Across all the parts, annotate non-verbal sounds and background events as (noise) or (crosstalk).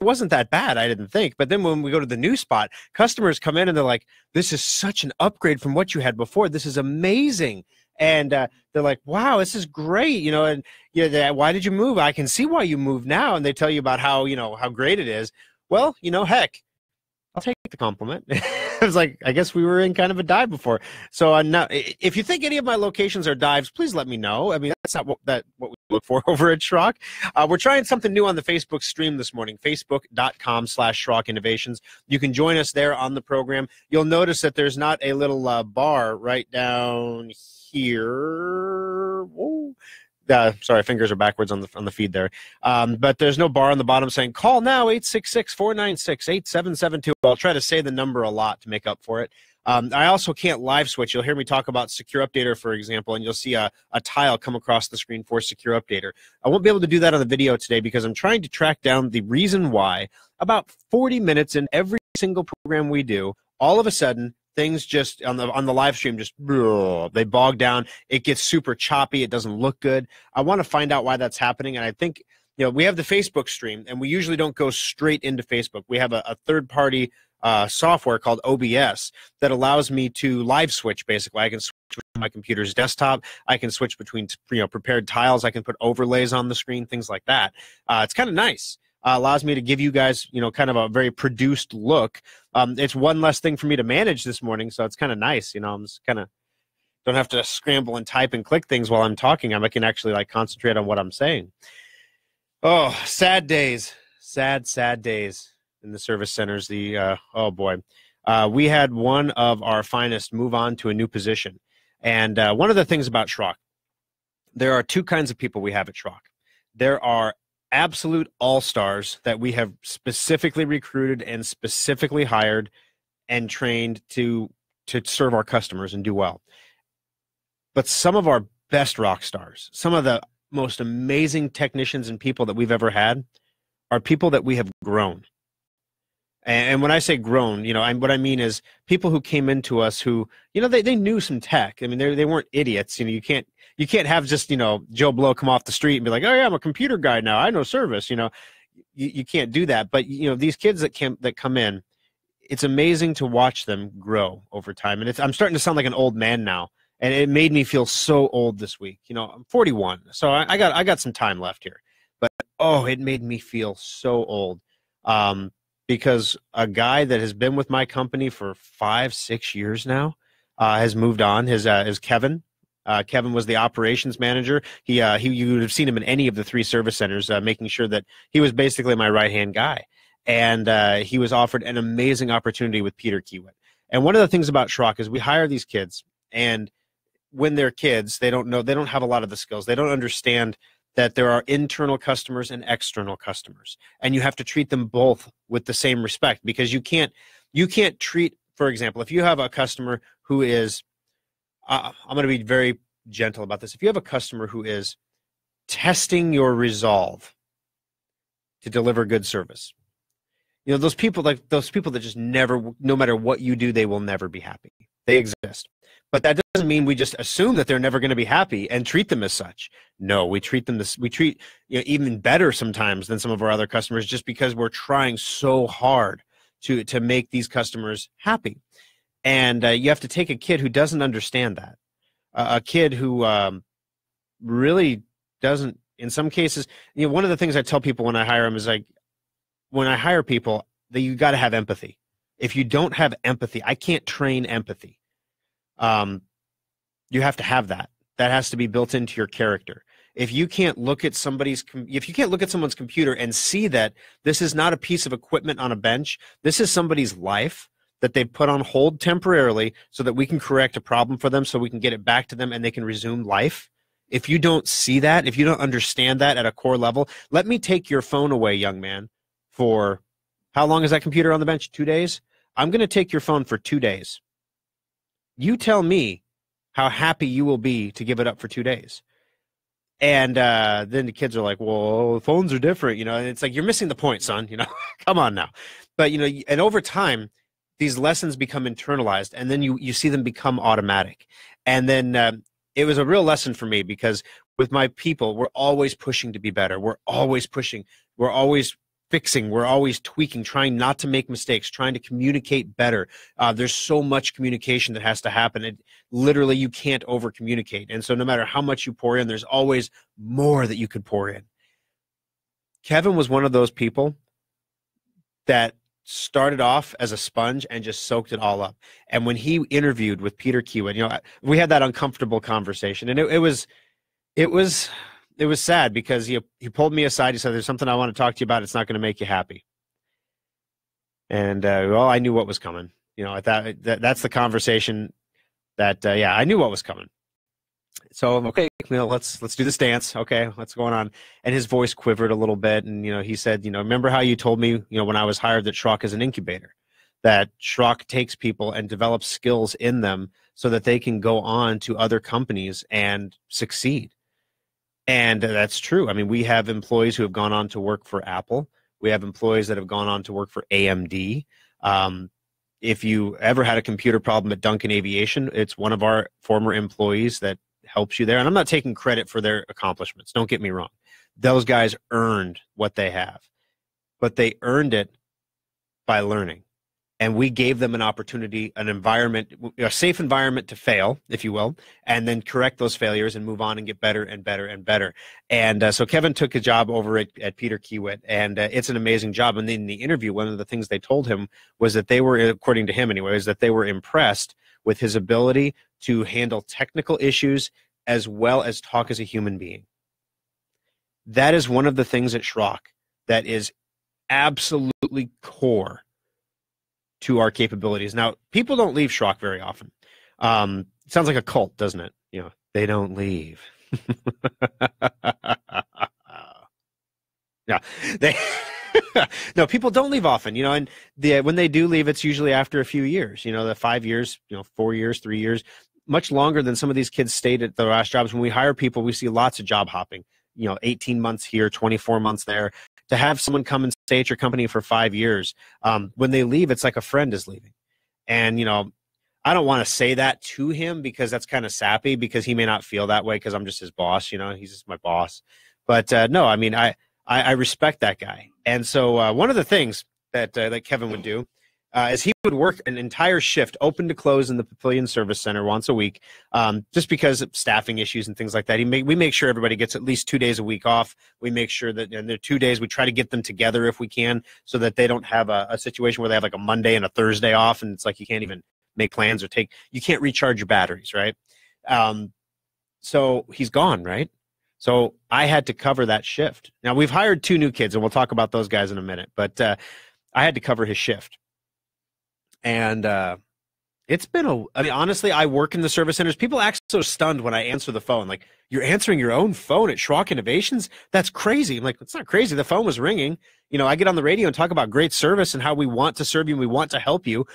wasn't that bad, I didn't think. But then when we go to the new spot, customers come in and they're like, "This is such an upgrade from what you had before. This is amazing." And uh, they're like, "Wow, this is great," you know. And you know, why did you move? I can see why you moved now. And they tell you about how you know how great it is. Well, you know, heck, I'll take the compliment. (laughs) I was like, I guess we were in kind of a dive before. So uh, now, if you think any of my locations are dives, please let me know. I mean, that's not what that what we look for (laughs) over at Schrock. Uh, we're trying something new on the Facebook stream this morning, facebook.com slash Schrock Innovations. You can join us there on the program. You'll notice that there's not a little uh, bar right down here. Uh, sorry, fingers are backwards on the on the feed there. Um, but there's no bar on the bottom saying call now 866-496-8772. I'll try to say the number a lot to make up for it. Um, I also can't live switch. You'll hear me talk about Secure Updater, for example, and you'll see a, a tile come across the screen for Secure Updater. I won't be able to do that on the video today because I'm trying to track down the reason why about 40 minutes in every single program we do, all of a sudden things just on the on the live stream just they bog down. It gets super choppy. It doesn't look good. I want to find out why that's happening and i think you know we have the facebook stream and we usually don't go straight into facebook. We have a, a third party uh, software called obs that allows me to live switch basically. I can switch my computer's desktop. I can switch between you know prepared tiles. I can put overlays on the screen things like that. Uh, it's kind of nice uh, allows me to give you guys, you know, kind of a very produced look. Um, it's one less thing for me to manage this morning, so it's kind of nice. You know, I'm just kind of don't have to scramble and type and click things while I'm talking. I can actually like concentrate on what I'm saying. Oh, sad days, sad, sad days in the service centers. The uh, oh boy, uh, we had one of our finest move on to a new position, and uh, one of the things about Schrock, there are two kinds of people we have at Schrock. There are absolute all stars that we have specifically recruited and specifically hired and trained to to serve our customers and do well. But some of our best rock stars, some of the most amazing technicians and people that we've ever had are people that we have grown. And when I say grown, you know, I, what I mean is people who came into us who, you know, they, they knew some tech. I mean, they, they weren't idiots. You know, you can't you can't have just you know Joe Blow come off the street and be like, oh yeah, I'm a computer guy now. I know service. You know, you, you can't do that. But you know these kids that can that come in, it's amazing to watch them grow over time. And I'm starting to sound like an old man now, and it made me feel so old this week. You know, I'm 41, so I, I got I got some time left here. But oh, it made me feel so old. Um, because a guy that has been with my company for five, six years now uh, has moved on. His uh, is Kevin. Uh, Kevin was the operations manager. He, uh, he, you would have seen him in any of the three service centers, uh, making sure that he was basically my right hand guy. And uh, he was offered an amazing opportunity with Peter Kiewit. And one of the things about Schrock is we hire these kids, and when they're kids, they don't know, they don't have a lot of the skills. They don't understand that there are internal customers and external customers, and you have to treat them both with the same respect because you can't, you can't treat, for example, if you have a customer who is uh, I'm going to be very gentle about this. If you have a customer who is testing your resolve to deliver good service, you know those people like those people that just never, no matter what you do, they will never be happy. They exist, but that doesn't mean we just assume that they're never going to be happy and treat them as such. No, we treat them this. We treat you know, even better sometimes than some of our other customers, just because we're trying so hard to to make these customers happy and uh, you have to take a kid who doesn't understand that uh, a kid who um, really doesn't in some cases you know one of the things i tell people when i hire them is like when i hire people that you got to have empathy. If you don't have empathy i can't train empathy. Um, you have to have that. That has to be built into your character. If you can't look at somebody's if you can't look at someone's computer and see that this is not a piece of equipment on a bench this is somebody's life that they've put on hold temporarily so that we can correct a problem for them so we can get it back to them and they can resume life. If you don't see that, if you don't understand that at a core level, let me take your phone away, young man, for how long is that computer on the bench? Two days? I'm going to take your phone for two days. You tell me how happy you will be to give it up for two days. And uh, then the kids are like, well, phones are different, you know, and it's like, you're missing the point, son, you know, (laughs) come on now. But, you know, and over time, these lessons become internalized and then you you see them become automatic and then uh, it was a real lesson for me because with my people we're always pushing to be better we're always pushing we're always fixing. We're always tweaking trying not to make mistakes trying to communicate better. Uh, there's so much communication that has to happen. It literally you can't over communicate and so no matter how much you pour in there's always more that you could pour in. Kevin was one of those people that started off as a sponge and just soaked it all up. And when he interviewed with peter kiewit you know we had that uncomfortable conversation and it, it was it was it was sad because he he pulled me aside. He said, "There's something I want to talk to you about. It's not going to make you happy." And uh, well, I knew what was coming. You know, that, that that's the conversation that uh, yeah, I knew what was coming. So okay, you know, let's let's do this dance. Okay, what's going on? And his voice quivered a little bit, and you know, he said, you know, remember how you told me, you know, when I was hired that Schrock is an incubator, that Schrock takes people and develops skills in them so that they can go on to other companies and succeed and that's true. I mean, we have employees who have gone on to work for Apple. We have employees that have gone on to work for AMD. Um, if you ever had a computer problem at Duncan Aviation, it's one of our former employees that helps you there. And I'm not taking credit for their accomplishments. Don't get me wrong. Those guys earned what they have, but they earned it by learning and we gave them an opportunity, an environment, a safe environment to fail, if you will, and then correct those failures and move on and get better and better and better. And uh, so Kevin took a job over at, at Peter Kiewit, and uh, it's an amazing job. And in the interview, one of the things they told him was that they were, according to him anyway, is that they were impressed with his ability to handle technical issues as well as talk as a human being. That is one of the things at Schrock that is absolutely core to our capabilities. Now, people don't leave Schrock very often. Um, sounds like a cult, doesn't it? You know, they don't leave. (laughs) yeah, they. (laughs) no, people don't leave often, you know, and the when they do leave, it's usually after a few years. You know, the five years, you know, four years, three years, much longer than some of these kids stayed at their last jobs. When we hire people, we see lots of job hopping. You know, 18 months here, 24 months there to have someone come and stay at your company for five years, um, when they leave, it's like a friend is leaving. And, you know, I don't want to say that to him because that's kind of sappy because he may not feel that way because I'm just his boss, you know, he's just my boss. But uh, no, I mean, I, I, I respect that guy. And so uh, one of the things that, uh, that Kevin would do uh, is he would work an entire shift, open to close, in the Papillion Service Center once a week, um, just because of staffing issues and things like that. He make, we make sure everybody gets at least two days a week off. We make sure that in their two days, we try to get them together if we can, so that they don't have a, a situation where they have like a Monday and a Thursday off, and it's like you can't even make plans or take, you can't recharge your batteries, right? Um, so he's gone, right? So I had to cover that shift. Now we've hired two new kids, and we'll talk about those guys in a minute. But uh, I had to cover his shift and uh, it's been a. I mean, honestly, I work in the service centers. People act so stunned when I answer the phone. Like, you're answering your own phone at Schrock Innovations? That's crazy. I'm like, it's not crazy. The phone was ringing. You know, I get on the radio and talk about great service and how we want to serve you and we want to help you.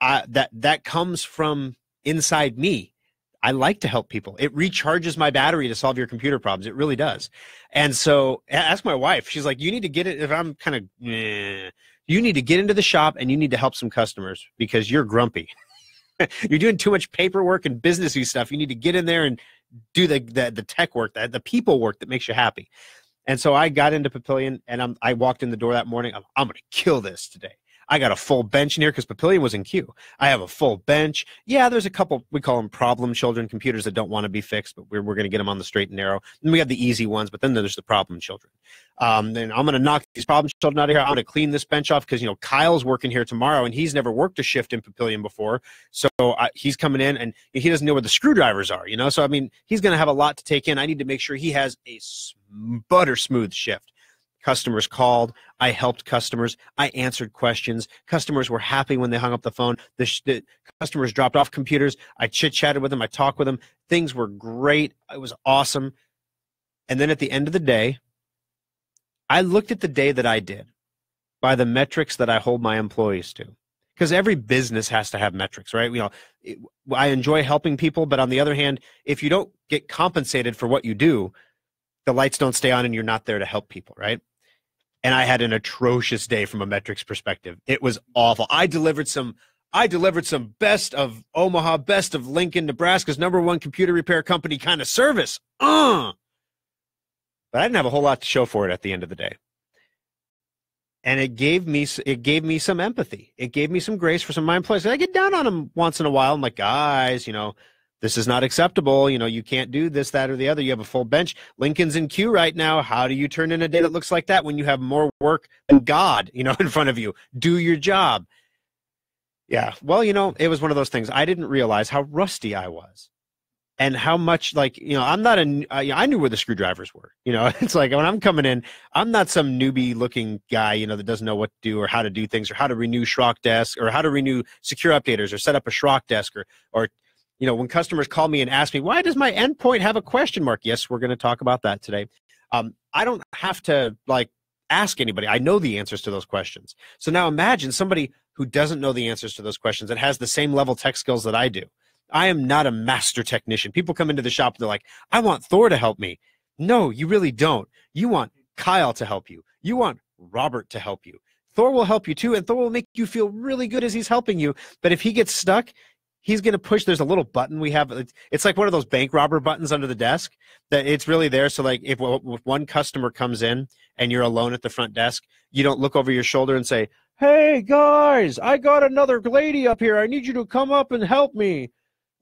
I, that that comes from inside me. I like to help people. It recharges my battery to solve your computer problems. It really does. And so, ask my wife. She's like, you need to get it. If I'm kind of, eh, you need to get into the shop and you need to help some customers because you're grumpy. (laughs) you're doing too much paperwork and businessy stuff. You need to get in there and do the the, the tech work, the, the people work that makes you happy. And so I got into Papillion and I'm, I walked in the door that morning. I'm, I'm going to kill this today. I got a full bench in here because Papillion was in queue. I have a full bench. Yeah, there's a couple, we call them problem children, computers that don't want to be fixed, but we're, we're going to get them on the straight and narrow. And we have the easy ones, but then there's the problem children. Um, then I'm going to knock these problem children out of here. I'm going to clean this bench off because, you know, Kyle's working here tomorrow and he's never worked a shift in Papillion before. So uh, he's coming in and he doesn't know where the screwdrivers are, you know? So, I mean, he's going to have a lot to take in. I need to make sure he has a butter smooth shift. Customers called. I helped customers. I answered questions. Customers were happy when they hung up the phone. The, sh- the customers dropped off computers. I chit chatted with them. I talked with them. Things were great. It was awesome. And then at the end of the day, I looked at the day that I did by the metrics that I hold my employees to. Because every business has to have metrics, right? You know, it, I enjoy helping people, but on the other hand, if you don't get compensated for what you do, the lights don't stay on and you're not there to help people, right? And I had an atrocious day from a metrics perspective. It was awful. I delivered some I delivered some best of Omaha, best of Lincoln, Nebraska's number one computer repair company kind of service. Uh. But I didn't have a whole lot to show for it at the end of the day. and it gave me it gave me some empathy. It gave me some grace for some of my employees. I get down on them once in a while. I'm like, guys, you know, this is not acceptable. You know, you can't do this, that, or the other. You have a full bench. Lincoln's in queue right now. How do you turn in a day that looks like that when you have more work than God, you know, (laughs) in front of you? Do your job. Yeah. Well, you know, it was one of those things. I didn't realize how rusty I was and how much like you know i'm not a i knew where the screwdrivers were you know (laughs) it's like when i'm coming in i'm not some newbie looking guy you know that doesn't know what to do or how to do things or how to renew schrock desk or how to renew secure updaters or set up a schrock desk or or you know when customers call me and ask me why does my endpoint have a question mark yes we're going to talk about that today um, i don't have to like ask anybody. I know the answers to those questions. So now imagine somebody who doesn't know the answers to those questions and has the same level tech skills that I do. I am not a master technician. People come into the shop and they're like, I want Thor to help me. No, you really don't. You want Kyle to help you. You want Robert to help you. Thor will help you too, and Thor will make you feel really good as he's helping you. But if he gets stuck, he's going to push there's a little button we have it's like one of those bank robber buttons under the desk that it's really there. So like if, if one customer comes in and you're alone at the front desk you don't look over your shoulder and say hey guys i got another lady up here. I need you to come up and help me.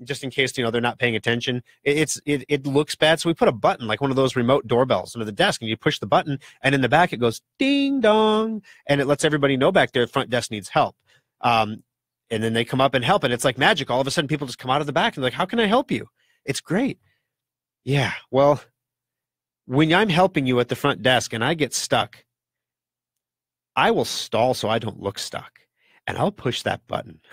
Just in case you know they're not paying attention. It's it, it looks bad. So we put a button like one of those remote doorbells under the desk and you push the button and in the back it goes ding dong and it lets everybody know back there front desk needs help. Um, and then they come up and help and it's like magic. All of a sudden people just come out of the back and like how can i help you? It's great. Yeah well when i'm helping you at the front desk and i get stuck i will stall so i don't look stuck and i'll push that button. (laughs)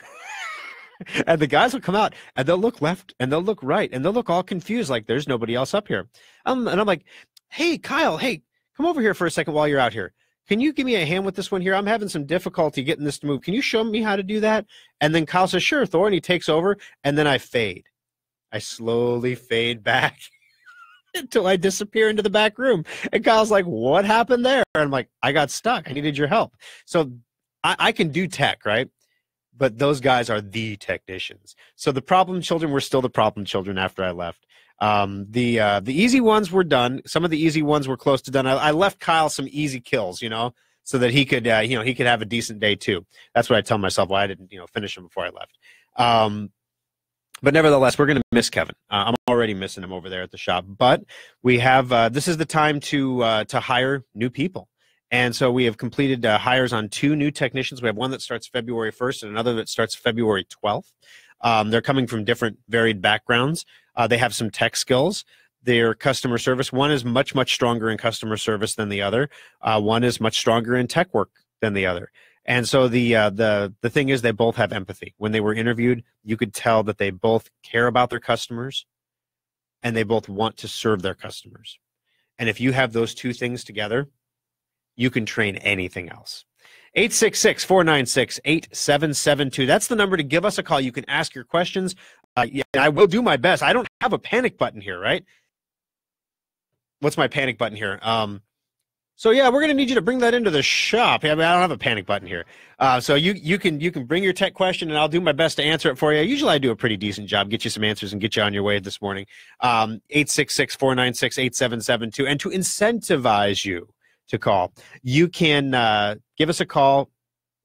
And the guys will come out and they'll look left and they'll look right and they'll look all confused like there's nobody else up here. Um, and i'm like hey kyle hey come over here for a second while you're out here can you give me a hand with this one here? I'm having some difficulty getting this to move. Can you show me how to do that? And then Kyle says, Sure, Thor. And he takes over. And then I fade. I slowly fade back (laughs) until I disappear into the back room. And Kyle's like, What happened there? And I'm like, I got stuck. I needed your help. So I, I can do tech, right? But those guys are the technicians. So the problem children were still the problem children after I left. Um, the uh, the easy ones were done. Some of the easy ones were close to done. I, I left Kyle some easy kills, you know, so that he could uh, you know he could have a decent day too. That's what I tell myself. Why I didn't you know finish him before I left. Um, but nevertheless, we're going to miss Kevin. Uh, I'm already missing him over there at the shop. But we have uh, this is the time to uh, to hire new people. And so we have completed uh, hires on two new technicians. We have one that starts February 1st and another that starts February 12th. Um, they're coming from different varied backgrounds. Uh, they have some tech skills. Their customer service, one is much, much stronger in customer service than the other. Uh, one is much stronger in tech work than the other. And so the uh, the the thing is, they both have empathy. When they were interviewed, you could tell that they both care about their customers, and they both want to serve their customers. And if you have those two things together, you can train anything else. 866 496 8772. That's the number to give us a call. You can ask your questions. Uh, yeah, I will do my best. I don't have a panic button here, right? What's my panic button here? Um, so yeah, we're gonna need you to bring that into the shop. I, mean, I don't have a panic button here. Uh, so you you can you can bring your tech question, and I'll do my best to answer it for you. Usually, I do a pretty decent job, get you some answers, and get you on your way this morning. Eight six six four nine six eight seven seven two, and to incentivize you to call. You can uh, give us a call,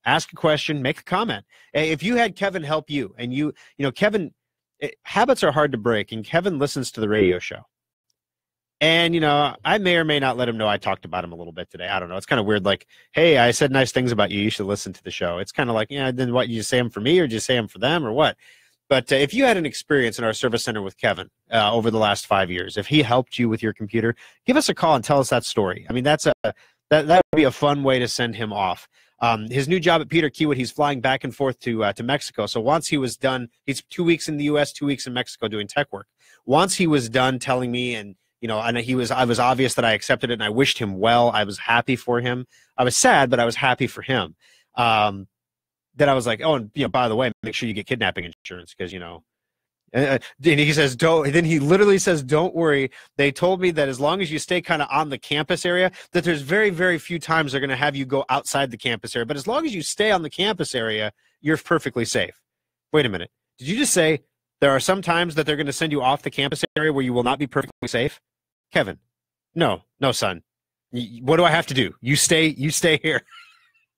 ask a question, make a comment. If you had Kevin help you, and you, you know, Kevin, it, habits are hard to break, and Kevin listens to the radio show. And you know, I may or may not let him know I talked about him a little bit today. I don't know. It's kind of weird. Like, hey, I said nice things about you. You should listen to the show. It's kind of like, yeah. Then what? You say them for me, or did you say them for them, or what? But uh, if you had an experience in our service center with Kevin uh, over the last five years, if he helped you with your computer, give us a call and tell us that story. I mean, that's a that that would be a fun way to send him off. Um, his new job at Peter Kiewit, he's flying back and forth to uh, to Mexico. So once he was done, he's two weeks in the U.S., two weeks in Mexico doing tech work. Once he was done telling me, and you know, and he was, I was obvious that I accepted it, and I wished him well. I was happy for him. I was sad, but I was happy for him. Um, that I was like, oh, and you know, by the way, make sure you get kidnapping insurance because you know uh, and he says, "Don't." Then he literally says, "Don't worry." They told me that as long as you stay kind of on the campus area, that there's very, very few times they're going to have you go outside the campus area. But as long as you stay on the campus area, you're perfectly safe. Wait a minute. Did you just say there are some times that they're going to send you off the campus area where you will not be perfectly safe? Kevin, no, no, son. What do I have to do? You stay. You stay here.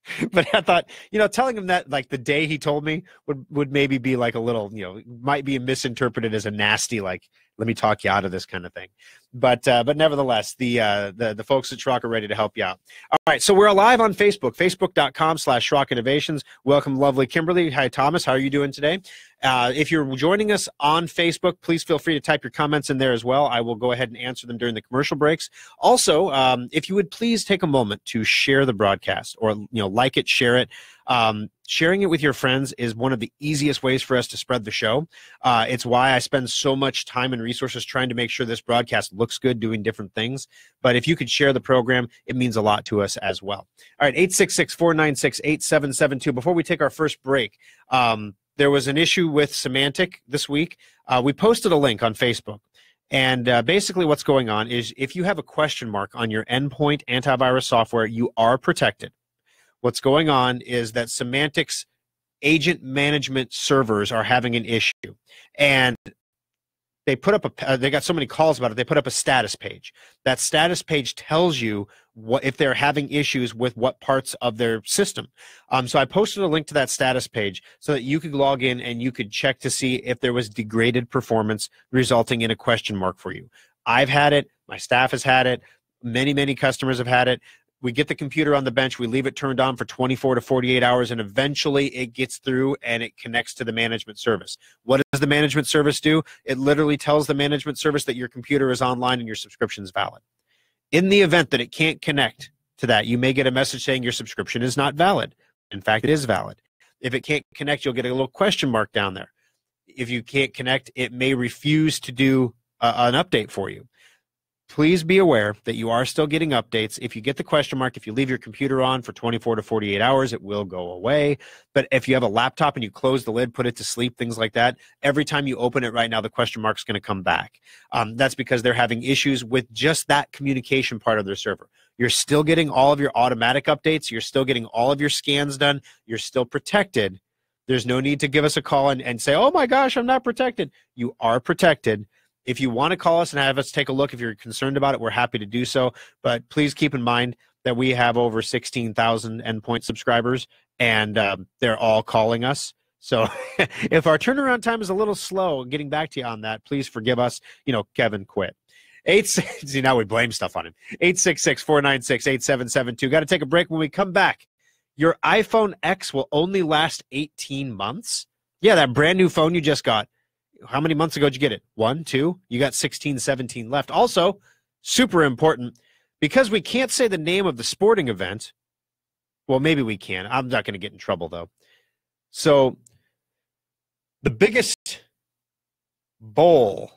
(laughs) but I thought, you know, telling him that like the day he told me would would maybe be like a little, you know, might be misinterpreted as a nasty like let me talk you out of this kind of thing. But uh, but nevertheless, the uh, the the folks at Schrock are ready to help you out. All right, so we're alive on Facebook, facebook.com slash Schrock Innovations. Welcome, lovely Kimberly. Hi, Thomas. How are you doing today? Uh, if you're joining us on Facebook, please feel free to type your comments in there as well. I will go ahead and answer them during the commercial breaks. Also, um, if you would please take a moment to share the broadcast or you know like it, share it. Um, sharing it with your friends is one of the easiest ways for us to spread the show. Uh, it's why I spend so much time and resources trying to make sure this broadcast looks good, doing different things. But if you could share the program, it means a lot to us as well. All right, 866 496 8772. Before we take our first break, um, there was an issue with Symantec this week. Uh, we posted a link on Facebook. And uh, basically, what's going on is if you have a question mark on your endpoint antivirus software, you are protected. What's going on is that Symantec's agent management servers are having an issue. And they put up a uh, they got so many calls about it they put up a status page. That status page tells you what if they're having issues with what parts of their system. Um, so i posted a link to that status page so that you could log in and you could check to see if there was degraded performance resulting in a question mark for you. I've had it my staff has had it many many customers have had it we get the computer on the bench, we leave it turned on for 24 to 48 hours, and eventually it gets through and it connects to the management service. What does the management service do? It literally tells the management service that your computer is online and your subscription is valid. In the event that it can't connect to that, you may get a message saying your subscription is not valid. In fact, it is valid. If it can't connect, you'll get a little question mark down there. If you can't connect, it may refuse to do uh, an update for you please be aware that you are still getting updates. If you get the question mark, if you leave your computer on for 24 to 48 hours, it will go away. But if you have a laptop and you close the lid, put it to sleep, things like that, every time you open it right now, the question mark is going to come back. Um, that's because they're having issues with just that communication part of their server. You're still getting all of your automatic updates. You're still getting all of your scans done. You're still protected. There's no need to give us a call and, and say, oh my gosh, I'm not protected. You are protected if you want to call us and have us take a look, if you're concerned about it, we're happy to do so. But please keep in mind that we have over 16,000 endpoint subscribers and um, they're all calling us. So (laughs) if our turnaround time is a little slow getting back to you on that, please forgive us. You know, Kevin quit. Eight (laughs) see now we blame stuff on him. 866-496-8772. Got to take a break when we come back. Your iPhone X will only last 18 months. Yeah, that brand new phone you just got how many months ago did you get it? One, two? You got 16, 17 left. Also, super important, because we can't say the name of the sporting event. Well, maybe we can. I'm not going to get in trouble, though. So, the biggest bowl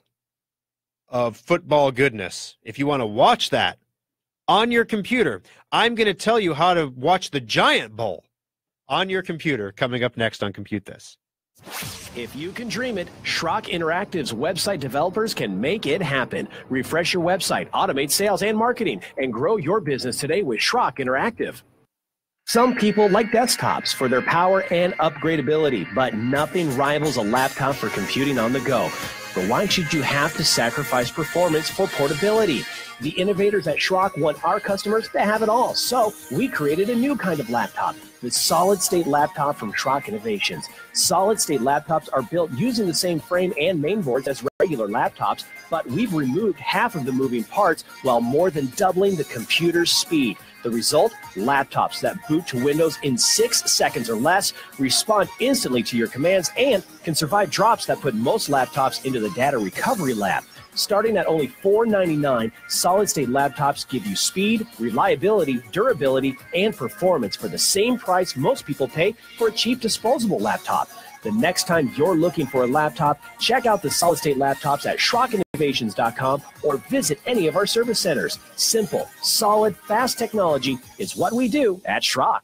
of football goodness, if you want to watch that on your computer, I'm going to tell you how to watch the Giant Bowl on your computer coming up next on Compute This. If you can dream it, Schrock Interactive's website developers can make it happen. Refresh your website, automate sales and marketing, and grow your business today with Schrock Interactive. Some people like desktops for their power and upgradability, but nothing rivals a laptop for computing on the go. But why should you have to sacrifice performance for portability? The innovators at Schrock want our customers to have it all. So we created a new kind of laptop, the solid state laptop from Schrock Innovations. Solid state laptops are built using the same frame and mainboards as regular laptops, but we've removed half of the moving parts while more than doubling the computer's speed. The result? Laptops that boot to Windows in six seconds or less, respond instantly to your commands, and can survive drops that put most laptops into the data recovery lab. Starting at only 499, solid state laptops give you speed, reliability, durability, and performance for the same price most people pay for a cheap disposable laptop. The next time you're looking for a laptop, check out the solid state laptops at SchrockInnovations.com or visit any of our service centers. Simple, solid, fast technology is what we do at Schrock.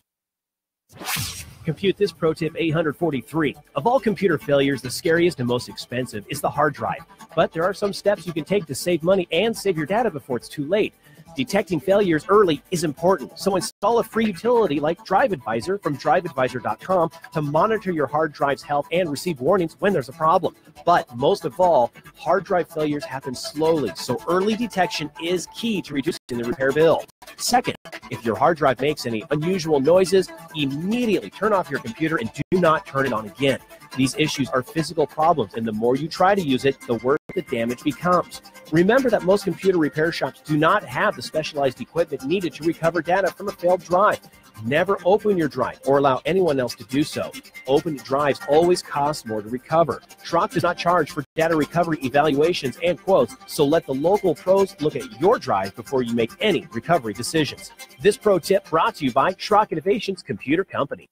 Compute this pro tip 843. Of all computer failures, the scariest and most expensive is the hard drive. But there are some steps you can take to save money and save your data before it's too late. Detecting failures early is important, so install a free utility like Drive Advisor from driveadvisor.com to monitor your hard drive's health and receive warnings when there's a problem. But most of all, hard drive failures happen slowly, so early detection is key to reducing the repair bill. Second, if your hard drive makes any unusual noises, immediately turn off your computer and do not turn it on again. These issues are physical problems, and the more you try to use it, the worse the damage becomes. Remember that most computer repair shops do not have the specialized equipment needed to recover data from a failed drive. Never open your drive or allow anyone else to do so. Open drives always cost more to recover. Schrock does not charge for data recovery evaluations and quotes, so let the local pros look at your drive before you make any recovery decisions. This pro tip brought to you by Schrock Innovations Computer Company.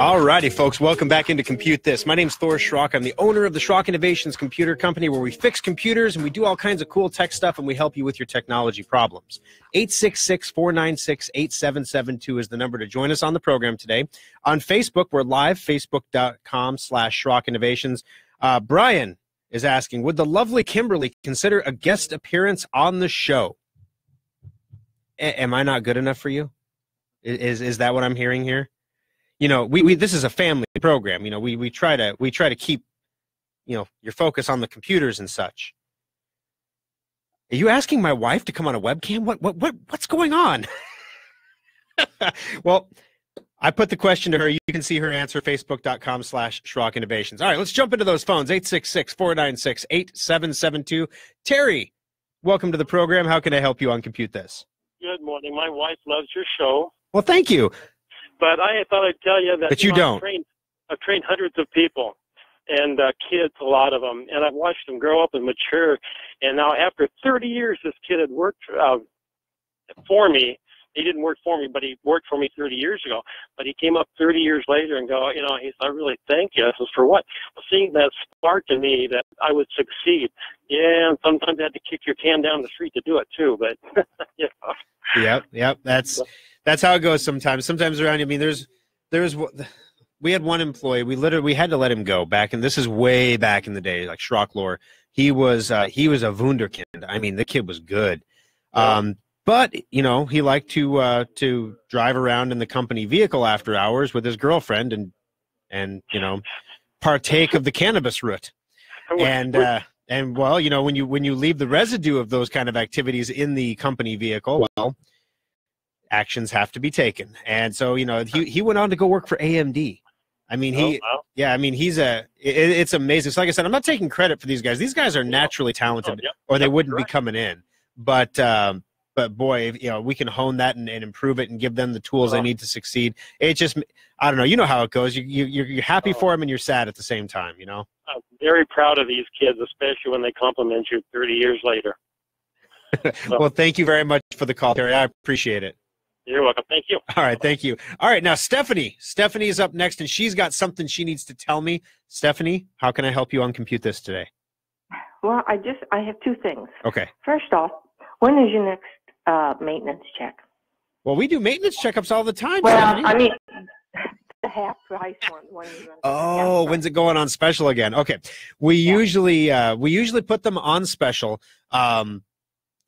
Alrighty, folks, welcome back into Compute This. My name's Thor Schrock. I'm the owner of the Schrock Innovations Computer Company, where we fix computers and we do all kinds of cool tech stuff and we help you with your technology problems. 866 496 8772 is the number to join us on the program today. On Facebook, we're live, facebook.com slash Schrock Innovations. Uh, Brian is asking Would the lovely Kimberly consider a guest appearance on the show? A- am I not good enough for you? Is, is that what I'm hearing here? You know, we, we this is a family program. You know, we we try to we try to keep, you know, your focus on the computers and such. Are you asking my wife to come on a webcam? What what what what's going on? (laughs) well, I put the question to her. You can see her answer, facebook.com slash Schrock Innovations. All right, let's jump into those phones. 866-496-8772. Terry, welcome to the program. How can I help you on Compute This? Good morning. My wife loves your show. Well, thank you. But I thought I'd tell you that. But you, know, don't. I've trained, I've trained hundreds of people and uh, kids, a lot of them, and I've watched them grow up and mature. And now, after 30 years, this kid had worked uh, for me. He didn't work for me, but he worked for me 30 years ago. But he came up 30 years later and go, you know, he said, I really thank you. I says, for what? Well, seeing that spark in me that I would succeed. Yeah, and sometimes I had to kick your can down the street to do it too. But, (laughs) you know. Yep, yep. That's that's how it goes sometimes. Sometimes around, I mean, there's there's we had one employee. We literally we had to let him go back, and this is way back in the day, like Schrock lore. He was uh, he was a wunderkind. I mean, the kid was good. Um, but you know, he liked to uh, to drive around in the company vehicle after hours with his girlfriend and and you know partake of the cannabis root. (laughs) And uh, and well, you know, when you when you leave the residue of those kind of activities in the company vehicle, well, actions have to be taken. And so, you know, he he went on to go work for AMD. I mean, he, Oh, wow. yeah, I mean, he's a, it, it's amazing. So, like I said, I'm not taking credit for these guys. These guys are naturally talented, Oh, yep, or they wouldn't be coming in. But, um, but boy, if, you know, we can hone that and, and improve it and give them the tools they Oh. need to succeed. It just, I don't know. You know how it goes. You, you you're, you're happy Oh. for them and you're sad at the same time. You know. I'm very proud of these kids, especially when they compliment you 30 years later. (laughs) Well, thank you very much for the call, Terry. I appreciate it. You're welcome. Thank you. All right, thank you. All right, now Stephanie. Stephanie is up next, and she's got something she needs to tell me. Stephanie, how can I help you on compute this today? Well, I just I have two things. Okay. First off, when is your next uh, maintenance check? Well, we do maintenance checkups all the time. Well. I mean the half price one. Run Oh, when's it going on special again? Okay, we Yeah. usually uh, we usually put them on special um,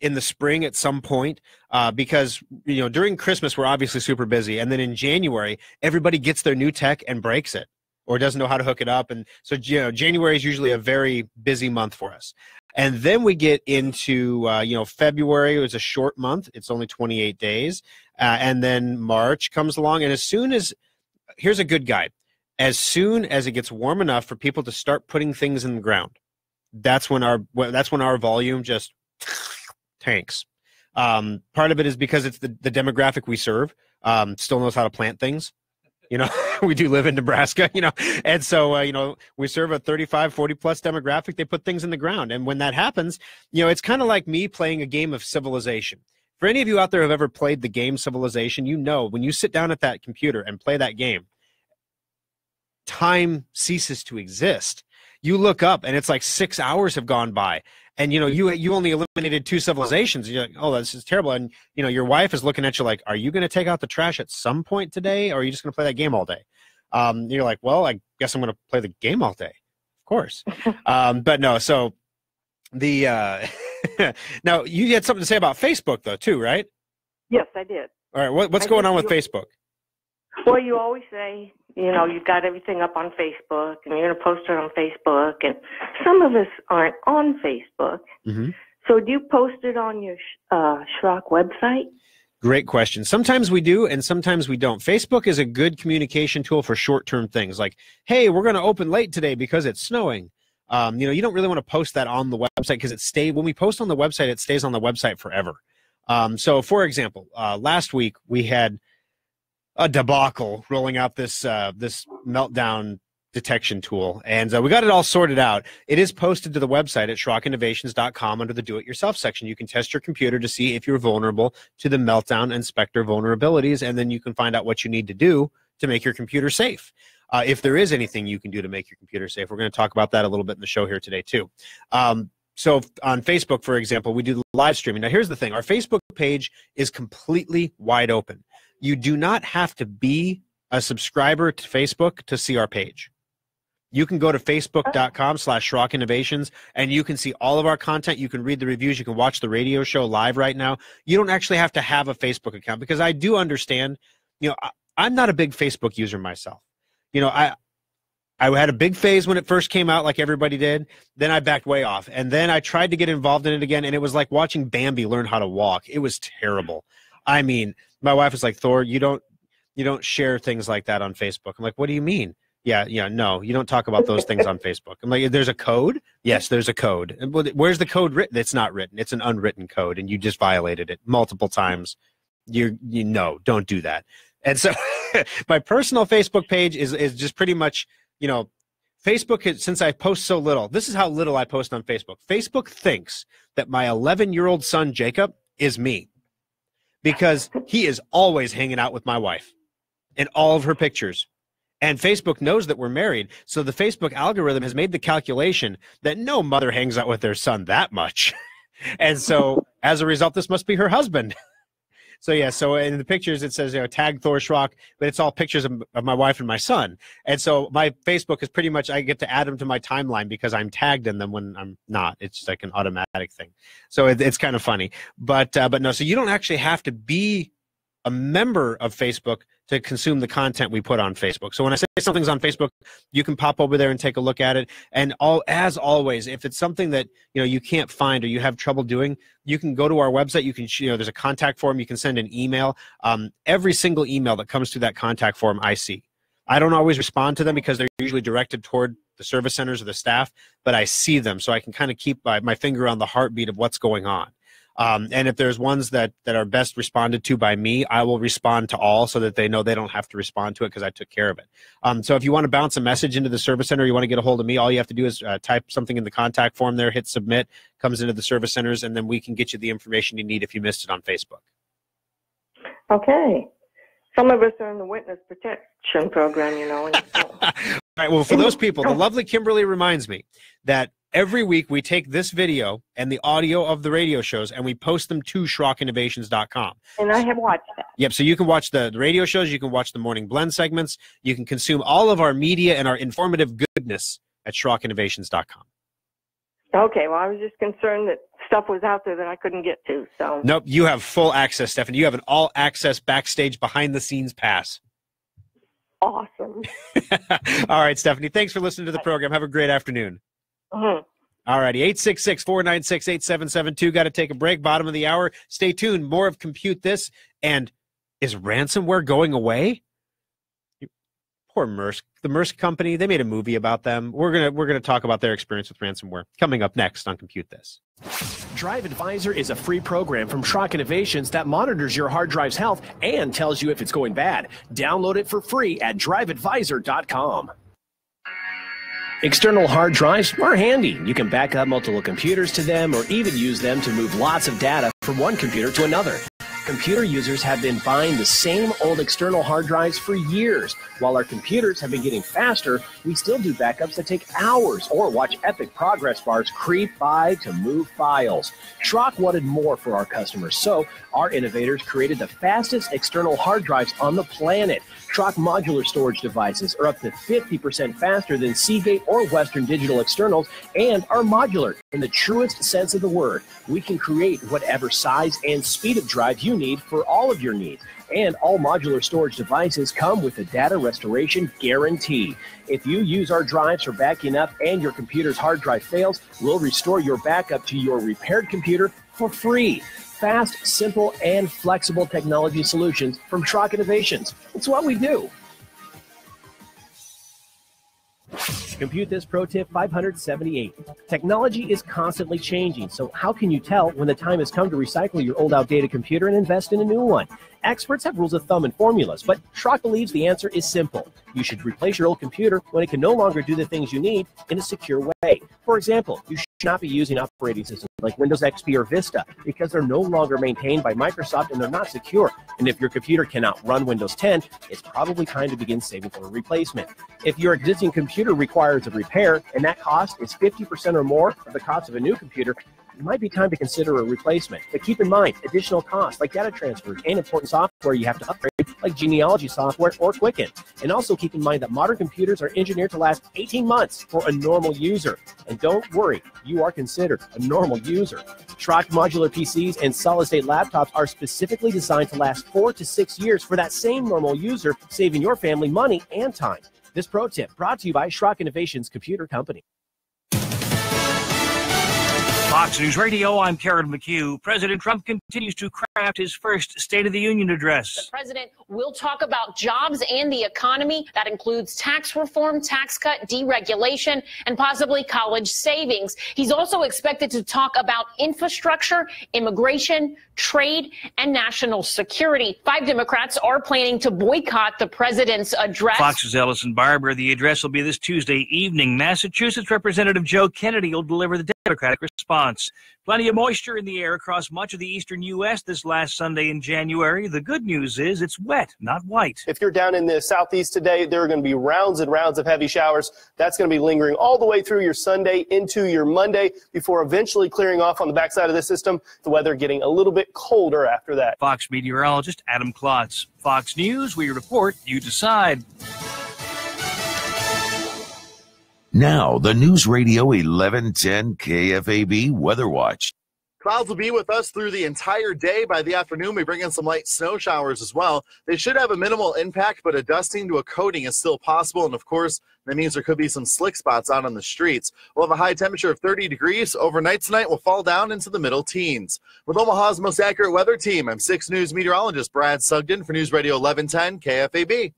in the spring at some point uh, because you know during Christmas we're obviously super busy, and then in January everybody gets their new tech and breaks it or doesn't know how to hook it up, and so you know January is usually a very busy month for us. And then we get into uh, you know February was a short month; it's only 28 days, uh, and then March comes along, and as soon as here's a good guide. As soon as it gets warm enough for people to start putting things in the ground that's when our that's when our volume just (sniffs) tanks. Um, part of it is because it's the, the demographic we serve um, still knows how to plant things you know (laughs) we do live in nebraska you know and so uh, you know we serve a 35 40 plus demographic they put things in the ground and when that happens you know it's kind of like me playing a game of civilization for any of you out there who have ever played the game civilization you know when you sit down at that computer and play that game time ceases to exist. You look up and it's like six hours have gone by. And you know you you only eliminated two civilizations. You're like, oh, this is terrible. And you know your wife is looking at you like, are you going to take out the trash at some point today, or are you just going to play that game all day? Um, you're like, well, I guess I'm going to play the game all day, of course. (laughs) um, but no, so the uh, (laughs) now you had something to say about Facebook though too, right? Yes, I did. All right, what, what's I going on with you- Facebook? Well, you always say, you know, you've got everything up on Facebook and you're going to post it on Facebook. And some of us aren't on Facebook. Mm-hmm. So do you post it on your uh, Schrock website? Great question. Sometimes we do, and sometimes we don't. Facebook is a good communication tool for short-term things, like, "Hey, we're going to open late today because it's snowing." Um, you know, you don't really want to post that on the website because it stay when we post on the website, it stays on the website forever. Um, so, for example, uh, last week we had a debacle rolling out this uh, this meltdown detection tool, and uh, we got it all sorted out. It is posted to the website at SchrockInnovations.com under the Do-It-Yourself section. You can test your computer to see if you're vulnerable to the meltdown and Spectre vulnerabilities, and then you can find out what you need to do to make your computer safe. Uh, if there is anything you can do to make your computer safe, we're going to talk about that a little bit in the show here today too. Um, so on Facebook, for example, we do live streaming. Now, here's the thing: our Facebook page is completely wide open. You do not have to be a subscriber to Facebook to see our page. You can go to oh. facebook.com slash Schrock Innovations and you can see all of our content. You can read the reviews. You can watch the radio show live right now. You don't actually have to have a Facebook account because I do understand, you know, I, I'm not a big Facebook user myself. You know, I, I had a big phase when it first came out, like everybody did. Then I backed way off. And then I tried to get involved in it again. And it was like watching Bambi learn how to walk. It was terrible. I mean, my wife was like, Thor, you don't, you don't share things like that on Facebook. I'm like, what do you mean? Yeah, yeah, no, you don't talk about those things on Facebook. I'm like, there's a code. Yes, there's a code. Where's the code written? It's not written. It's an unwritten code, and you just violated it multiple times. You, you know, don't do that. And so, (laughs) my personal Facebook page is is just pretty much, you know, Facebook. Since I post so little, this is how little I post on Facebook. Facebook thinks that my 11 year old son Jacob is me because he is always hanging out with my wife in all of her pictures. And Facebook knows that we're married. So the Facebook algorithm has made the calculation that no mother hangs out with their son that much. (laughs) and so as a result, this must be her husband. (laughs) so yeah, so in the pictures it says, you know, tag Thor Schrock, but it's all pictures of, of my wife and my son. And so my Facebook is pretty much I get to add them to my timeline because I'm tagged in them when I'm not. It's just like an automatic thing. So it, it's kind of funny. But uh, but no, so you don't actually have to be a member of Facebook to consume the content we put on Facebook. So when I say something's on Facebook, you can pop over there and take a look at it. And all as always, if it's something that you know you can't find or you have trouble doing, you can go to our website. You can you know there's a contact form. You can send an email. Um, every single email that comes through that contact form, I see. I don't always respond to them because they're usually directed toward the service centers or the staff, but I see them, so I can kind of keep my, my finger on the heartbeat of what's going on. Um, and if there's ones that that are best responded to by me, I will respond to all so that they know they don't have to respond to it because I took care of it. Um, so if you want to bounce a message into the service center, you want to get a hold of me, all you have to do is uh, type something in the contact form there, hit submit, comes into the service centers, and then we can get you the information you need if you missed it on Facebook. Okay. Some of us are in the witness protection program, you know. (laughs) All right. Well, for those people, the lovely Kimberly reminds me that every week we take this video and the audio of the radio shows and we post them to SchrockInnovations.com. and I have watched that. Yep. So you can watch the, radio shows, you can watch the morning blend segments, you can consume all of our media and our informative goodness at SchrockInnovations.com. Okay, well, I was just concerned that stuff was out there that I couldn't get to. So, Nope. You have full access, Stephanie. You have an all access backstage behind the scenes pass. awesome. (laughs) all right, Stephanie. Thanks for listening to the program. Have a great afternoon. Mhm. All righty, 866 496 8772. Got to take a break. Bottom of the hour. Stay tuned. More of Compute This. And is ransomware going away? Poor Maersk. The Maersk company, they made a movie about them. We're going to we're going to talk about their experience with ransomware coming up next on Compute This. Drive Advisor is a free program from Schrock Innovations that monitors your hard drive's health and tells you if it's going bad. Download it for free at driveadvisor.com. External hard drives are handy. You can back up multiple computers to them or even use them to move lots of data from one computer to another. Computer users have been buying the same old external hard drives for years. While our computers have been getting faster, we still do backups that take hours or watch epic progress bars creep by to move files. Schrock wanted more for our customers, so our innovators created the fastest external hard drives on the planet. Schrock modular storage devices are up to 50% faster than Seagate or Western Digital externals and are modular in the truest sense of the word. We can create whatever size and speed of drive you need for all of your needs. And all modular storage devices come with a data restoration guarantee. If you use our drives for backing up and your computer's hard drive fails, we'll restore your backup to your repaired computer for free. Fast, simple, and flexible technology solutions from Schrock Innovations. It's what we do. Compute this pro tip 578. Technology is constantly changing, so how can you tell when the time has come to recycle your old outdated computer and invest in a new one? Experts have rules of thumb and formulas, but Schrock believes the answer is simple. You should replace your old computer when it can no longer do the things you need in a secure way. For example, you should not be using operating systems like Windows XP or Vista because they're no longer maintained by Microsoft and they're not secure. And if your computer cannot run Windows 10, it's probably time to begin saving for a replacement. If your existing computer requires a repair and that cost is 50% or more of the cost of a new computer, it might be time to consider a replacement. But keep in mind additional costs like data transfers and important software you have to upgrade, like genealogy software or Quicken. And also keep in mind that modern computers are engineered to last 18 months for a normal user. And don't worry, you are considered a normal user. Schrock modular PCs and solid state laptops are specifically designed to last four to six years for that same normal user, saving your family money and time. This pro tip brought to you by Schrock Innovations Computer Company. Fox News Radio, I'm Karen McHugh. President Trump continues to craft his first State of the Union address. The president will talk about jobs and the economy. That includes tax reform, tax cut, deregulation, and possibly college savings. He's also expected to talk about infrastructure, immigration, trade, and national security. Five Democrats are planning to boycott the president's address. Fox's Ellison Barber. The address will be this Tuesday evening. Massachusetts Representative Joe Kennedy will deliver the Democratic response. Plenty of moisture in the air across much of the eastern U.S. this last Sunday in January. The good news is it's wet, not white. If you're down in the southeast today, there are going to be rounds and rounds of heavy showers. That's going to be lingering all the way through your Sunday into your Monday before eventually clearing off on the backside of the system. The weather getting a little bit colder after that. Fox meteorologist Adam Klotz. Fox News, we report, you decide. Now, the News Radio 1110 KFAB Weather Watch. Clouds will be with us through the entire day. By the afternoon, we bring in some light snow showers as well. They should have a minimal impact, but a dusting to a coating is still possible. And of course, that means there could be some slick spots out on the streets. We'll have a high temperature of 30 degrees. Overnight tonight, we'll fall down into the middle teens. With Omaha's most accurate weather team, I'm 6 News meteorologist Brad Sugden for News Radio 1110 KFAB.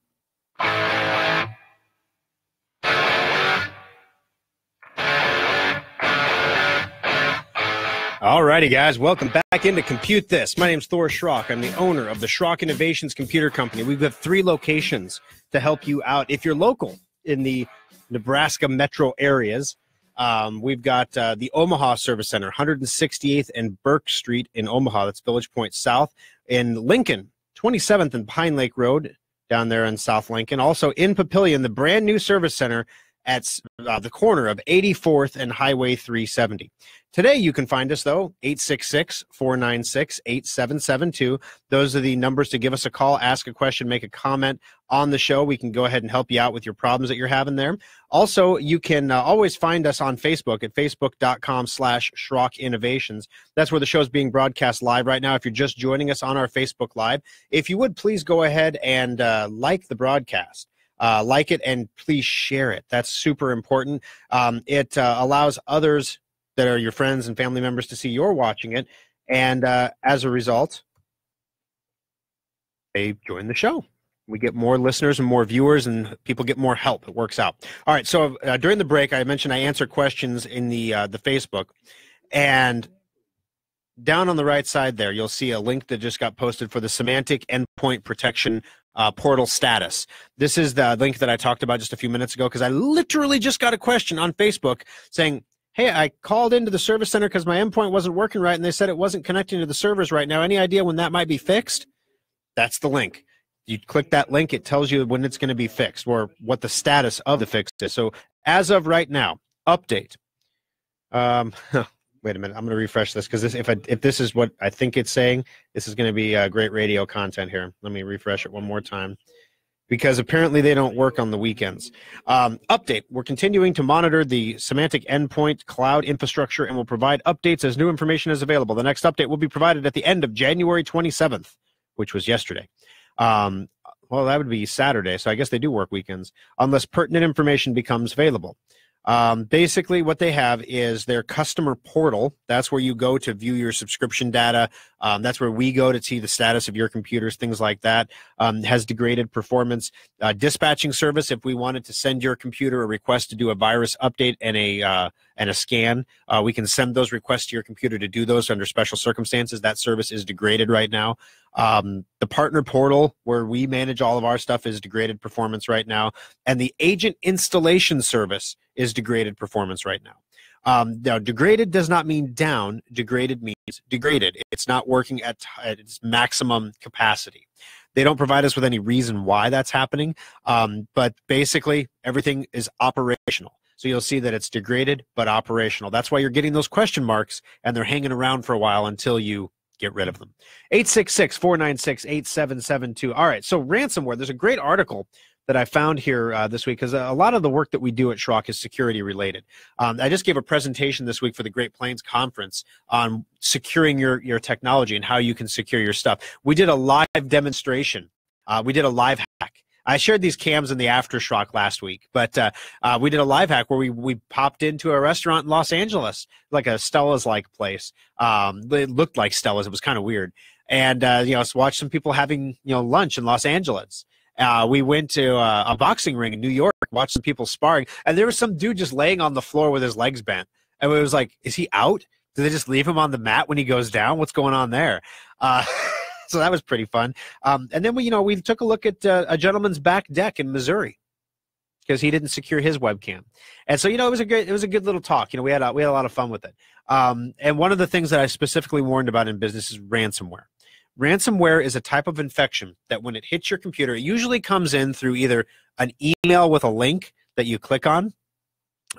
All righty, guys. Welcome back into Compute This. My name's Thor Schrock. I'm the owner of the Schrock Innovations Computer Company. We've got three locations to help you out. If you're local in the Nebraska metro areas, um, we've got uh, the Omaha Service Center, 168th and Burke Street in Omaha. That's Village Point South. In Lincoln, 27th and Pine Lake Road down there in South Lincoln. Also in Papillion, the brand new service center at uh, the corner of 84th and Highway 370. Today, you can find us, though, 866 496 8772. Those are the numbers to give us a call, ask a question, make a comment on the show. We can go ahead and help you out with your problems that you're having there. Also, you can uh, always find us on Facebook at facebook.com slash Schrock Innovations. That's where the show is being broadcast live right now. If you're just joining us on our Facebook Live, if you would please go ahead and uh, like the broadcast. Uh, like it and please share it. That's super important. Um, it uh, allows others that are your friends and family members to see you're watching it. And uh, as a result, they join the show. We get more listeners and more viewers, and people get more help. It works out. All right. So uh, during the break, I mentioned I answer questions in the uh, the Facebook, and down on the right side there, you'll see a link that just got posted for the Symantec Endpoint Protection uh, portal status. This is the link that I talked about just a few minutes ago because I literally just got a question on Facebook saying, Hey, I called into the service center because my endpoint wasn't working right and they said it wasn't connecting to the servers right now. Any idea when that might be fixed? That's the link. You click that link, it tells you when it's going to be fixed or what the status of the fix is. So as of right now, update. Um, (laughs) wait a minute. I'm going to refresh this because if I, if this is what I think it's saying, this is going to be uh, great radio content here. Let me refresh it one more time because apparently they don't work on the weekends. Um, update We're continuing to monitor the Symantec endpoint cloud infrastructure and will provide updates as new information is available. The next update will be provided at the end of January 27th, which was yesterday. Um, well, that would be Saturday, so I guess they do work weekends, unless pertinent information becomes available. Um, basically, what they have is their customer portal. That's where you go to view your subscription data. Um, that's where we go to see the status of your computers, things like that. Um, has degraded performance. Uh, dispatching service. If we wanted to send your computer a request to do a virus update and a uh, and a scan, uh, we can send those requests to your computer to do those under special circumstances. That service is degraded right now. Um, the partner portal, where we manage all of our stuff, is degraded performance right now, and the agent installation service is degraded performance right now. Um, now, degraded does not mean down. Degraded means degraded. It's not working at, at its maximum capacity. They don't provide us with any reason why that's happening, um, but basically everything is operational. So you'll see that it's degraded but operational. That's why you're getting those question marks, and they're hanging around for a while until you get rid of them. 866 496 8772. All right, so ransomware. There's a great article that I found here uh, this week because a lot of the work that we do at Schrock is security related. Um, I just gave a presentation this week for the Great Plains Conference on securing your, your technology and how you can secure your stuff. We did a live demonstration. Uh, we did a live hack. I shared these cams in the aftershock last week, but uh, uh, we did a live hack where we we popped into a restaurant in Los Angeles, like a Stella's like place. Um, it looked like Stella's. It was kind of weird, and uh, you know, watched some people having you know lunch in Los Angeles. Uh, we went to uh, a boxing ring in New York, watched some people sparring, and there was some dude just laying on the floor with his legs bent. And it was like, is he out? Do they just leave him on the mat when he goes down? What's going on there? Uh, (laughs) so that was pretty fun. Um, and then we, you know, we took a look at uh, a gentleman's back deck in Missouri because he didn't secure his webcam. And so, you know, it was a good, it was a good little talk. You know, we had a, we had a lot of fun with it. Um, and one of the things that I specifically warned about in business is ransomware. Ransomware is a type of infection that when it hits your computer, it usually comes in through either an email with a link that you click on.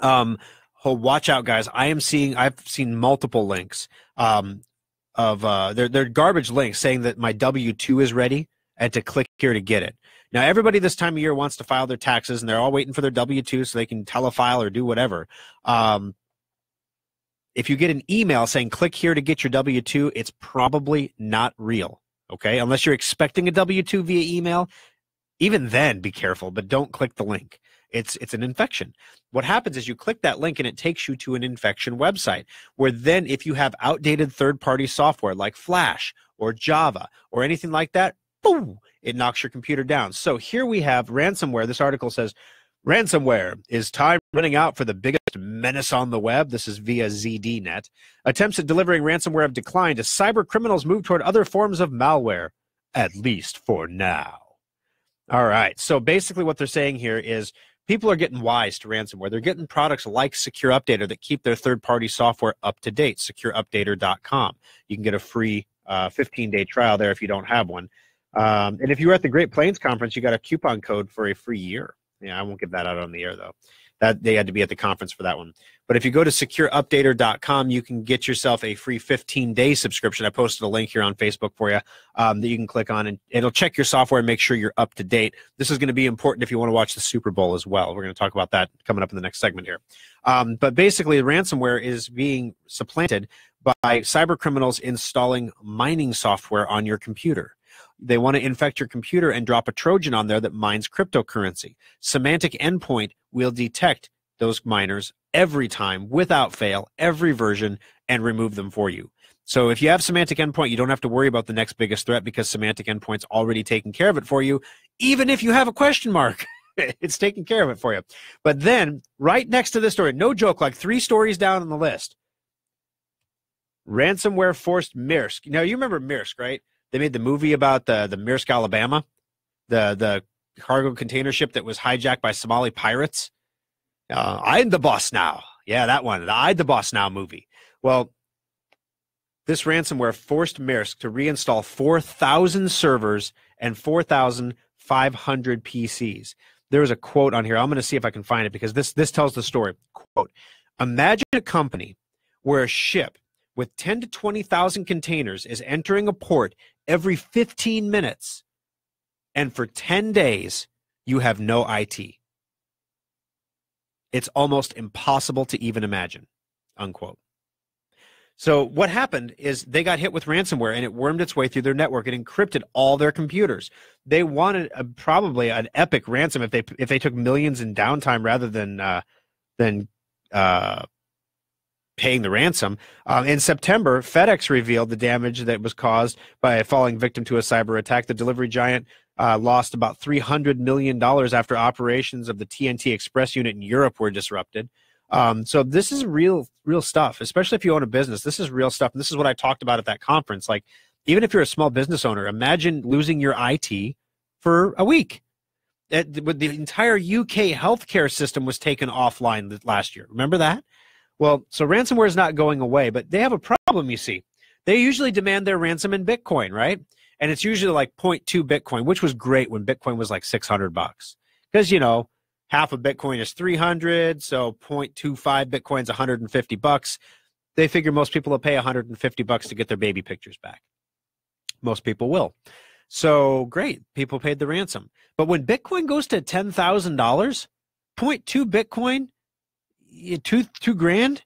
Um, oh, watch out, guys! I am seeing, I've seen multiple links um, of uh, they're they're garbage links saying that my W two is ready and to click here to get it. Now, everybody this time of year wants to file their taxes, and they're all waiting for their W two so they can telefile or do whatever. Um, if you get an email saying click here to get your W 2, it's probably not real. Okay. Unless you're expecting a W 2 via email, even then be careful, but don't click the link. It's, it's an infection. What happens is you click that link and it takes you to an infection website where then if you have outdated third party software like Flash or Java or anything like that, boom, it knocks your computer down. So here we have ransomware. This article says Ransomware is time running out for the biggest menace on the web. This is via ZDNet. Attempts at delivering ransomware have declined as cyber criminals move toward other forms of malware, at least for now. All right. So basically, what they're saying here is people are getting wise to ransomware. They're getting products like Secure Updater that keep their third party software up to date, secureupdater.com. You can get a free 15 uh, day trial there if you don't have one. Um, and if you were at the Great Plains Conference, you got a coupon code for a free year. Yeah, I won't give that out on the air though. That they had to be at the conference for that one. But if you go to secureupdater.com, you can get yourself a free 15 day subscription. I posted a link here on Facebook for you um, that you can click on, and it'll check your software and make sure you're up to date. This is going to be important if you want to watch the Super Bowl as well. We're going to talk about that coming up in the next segment here. Um, but basically, ransomware is being supplanted by cyber criminals installing mining software on your computer. They want to infect your computer and drop a Trojan on there that mines cryptocurrency. Symantec Endpoint will detect those miners every time without fail, every version, and remove them for you. So if you have Symantec Endpoint, you don't have to worry about the next biggest threat because Symantec Endpoint's already taken care of it for you, even if you have a question mark. (laughs) it's taking care of it for you. But then, right next to this story, no joke, like three stories down on the list, ransomware forced Maersk. Now, you remember Maersk, right? They made the movie about the the Maersk, Alabama, the the cargo container ship that was hijacked by Somali pirates. Uh, I'm the boss now. Yeah, that one. The I the Boss Now movie. Well, this ransomware forced Maersk to reinstall 4,000 servers and 4,500 PCs. There is a quote on here. I'm going to see if I can find it because this this tells the story. Quote: Imagine a company where a ship with 10 to 20,000 containers is entering a port every 15 minutes, and for 10 days you have no IT. It's almost impossible to even imagine. Unquote. So what happened is they got hit with ransomware and it wormed its way through their network It encrypted all their computers. They wanted a, probably an epic ransom if they if they took millions in downtime rather than uh, than uh, paying the ransom. Um, in September, FedEx revealed the damage that was caused by falling victim to a cyber attack. The delivery giant uh, lost about $300 million after operations of the TNT Express unit in Europe were disrupted. Um, so this is real, real stuff, especially if you own a business. This is real stuff. And this is what I talked about at that conference. Like, even if you're a small business owner, imagine losing your IT for a week. It, the entire UK healthcare system was taken offline last year. Remember that? Well, so ransomware is not going away, but they have a problem, you see. They usually demand their ransom in Bitcoin, right? And it's usually like 0.2 Bitcoin, which was great when Bitcoin was like 600 bucks. Because, you know, half of Bitcoin is 300, so 0.25 Bitcoin's 150 bucks. They figure most people will pay 150 bucks to get their baby pictures back. Most people will. So great, people paid the ransom. But when Bitcoin goes to $10,000, 0.2 Bitcoin, two two grand,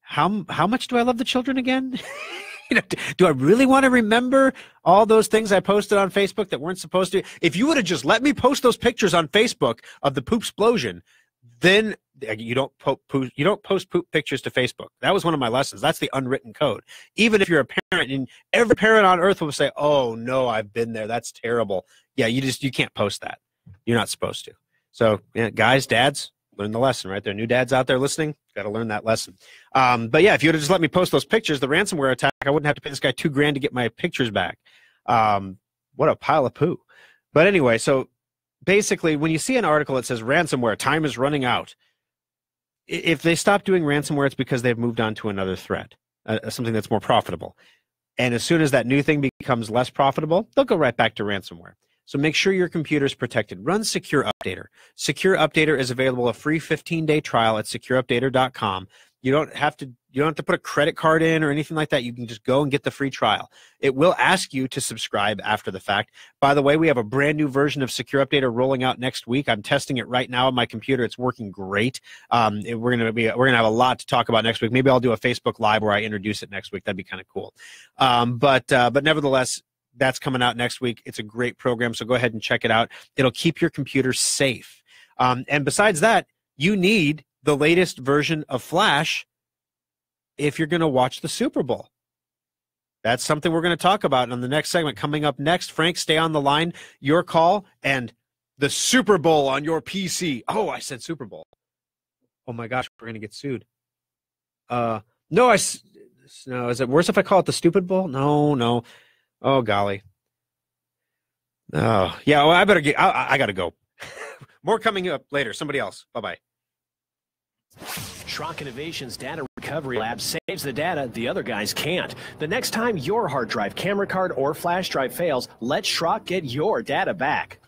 how how much do I love the children again? (laughs) you know, do I really want to remember all those things I posted on Facebook that weren't supposed to? If you would have just let me post those pictures on Facebook of the poop explosion, then uh, you don't po- you don't post poop pictures to Facebook. That was one of my lessons. That's the unwritten code. Even if you're a parent, and every parent on earth will say, "Oh no, I've been there. That's terrible." Yeah, you just you can't post that. You're not supposed to. So, yeah, guys, dads, learn the lesson, right? There new dads out there listening. Got to learn that lesson. Um, but yeah, if you would have just let me post those pictures, the ransomware attack, I wouldn't have to pay this guy two grand to get my pictures back. Um, what a pile of poo. But anyway, so basically, when you see an article that says ransomware, time is running out. If they stop doing ransomware, it's because they've moved on to another threat, uh, something that's more profitable. And as soon as that new thing becomes less profitable, they'll go right back to ransomware. So make sure your computer is protected. Run Secure Updater. Secure Updater is available a free 15-day trial at secureupdater.com. You don't have to you don't have to put a credit card in or anything like that. You can just go and get the free trial. It will ask you to subscribe after the fact. By the way, we have a brand new version of Secure Updater rolling out next week. I'm testing it right now on my computer. It's working great. Um, we're gonna be we're gonna have a lot to talk about next week. Maybe I'll do a Facebook Live where I introduce it next week. That'd be kind of cool. Um, but uh, but nevertheless, that's coming out next week. It's a great program, so go ahead and check it out. It'll keep your computer safe. Um, and besides that, you need the latest version of Flash if you're going to watch the Super Bowl. That's something we're going to talk about in the next segment. Coming up next, Frank, stay on the line. Your call and the Super Bowl on your PC. Oh, I said Super Bowl. Oh my gosh, we're going to get sued. Uh, no, I no. Is it worse if I call it the Stupid Bowl? No, no. Oh golly. Oh yeah. Well, I better get. I, I got to go. (laughs) More coming up later. Somebody else. Bye bye. Schrock Innovations Data Recovery Lab saves the data the other guys can't. The next time your hard drive, camera card, or flash drive fails, let Schrock get your data back.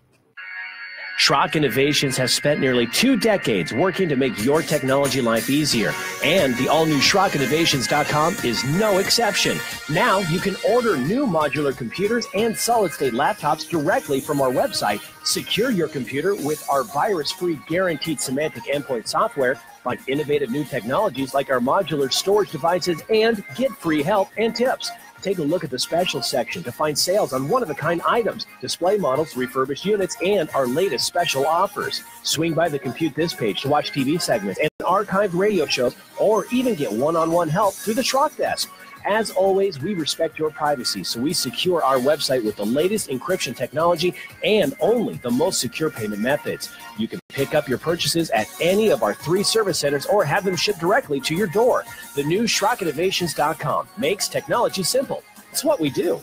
Schrock Innovations has spent nearly two decades working to make your technology life easier, and the all-new SchrockInnovations.com is no exception. Now you can order new modular computers and solid-state laptops directly from our website. Secure your computer with our virus-free guaranteed Symantec endpoint software Find innovative new technologies like our modular storage devices and get free help and tips. Take a look at the special section to find sales on one of a kind items, display models, refurbished units, and our latest special offers. Swing by the Compute This page to watch TV segments and archived radio shows, or even get one on one help through the Schrock Desk. As always, we respect your privacy, so we secure our website with the latest encryption technology and only the most secure payment methods. You can pick up your purchases at any of our three service centers or have them shipped directly to your door. The new SchrockInnovations.com makes technology simple. It's what we do.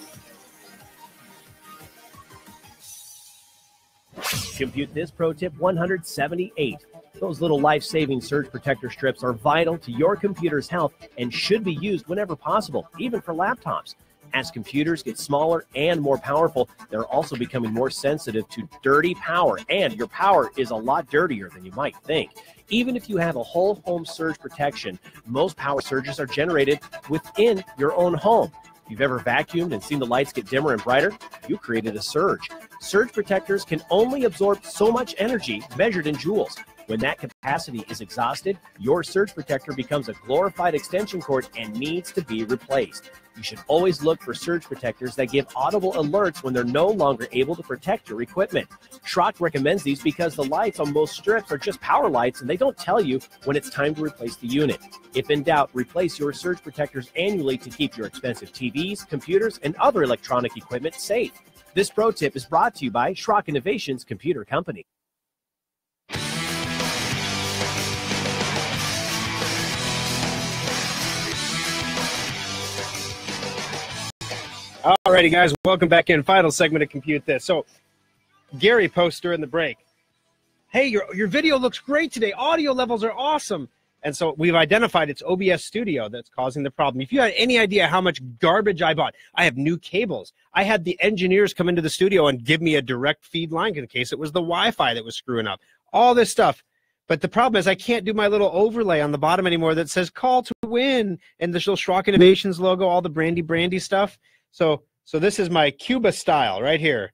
Compute This Pro Tip 178. Those little life saving surge protector strips are vital to your computer's health and should be used whenever possible, even for laptops. As computers get smaller and more powerful, they're also becoming more sensitive to dirty power, and your power is a lot dirtier than you might think. Even if you have a whole home surge protection, most power surges are generated within your own home. If you've ever vacuumed and seen the lights get dimmer and brighter, you created a surge. Surge protectors can only absorb so much energy measured in joules. When that capacity is exhausted, your surge protector becomes a glorified extension cord and needs to be replaced. You should always look for surge protectors that give audible alerts when they're no longer able to protect your equipment. Schrock recommends these because the lights on most strips are just power lights and they don't tell you when it's time to replace the unit. If in doubt, replace your surge protectors annually to keep your expensive TVs, computers, and other electronic equipment safe. This pro tip is brought to you by Schrock Innovations Computer Company. Alrighty, guys, welcome back in. Final segment of Compute This. So, Gary posts during the break, "Hey, your your video looks great today. Audio levels are awesome." And so we've identified it's OBS Studio that's causing the problem. If you had any idea how much garbage I bought, I have new cables. I had the engineers come into the studio and give me a direct feed line in case it was the Wi-Fi that was screwing up. All this stuff. But the problem is I can't do my little overlay on the bottom anymore that says call to win and the little Schrock Innovations logo, all the brandy brandy stuff. So so this is my Cuba style right here.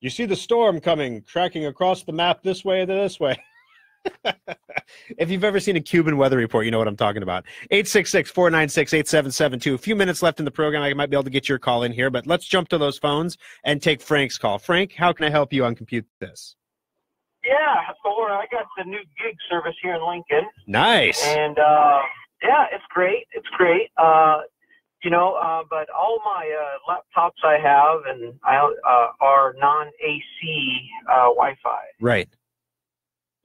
You see the storm coming, tracking across the map this way to this way. (laughs) if you've ever seen a Cuban weather report, you know what I'm talking about. 866 496 8772. A few minutes left in the program. I might be able to get your call in here, but let's jump to those phones and take Frank's call. Frank, how can I help you on Compute This? Yeah, so I got the new gig service here in Lincoln. Nice. And uh, yeah, it's great. It's great. Uh, you know, uh, but all my uh, laptops I have and I uh, are non-AC uh, Wi-Fi. Right.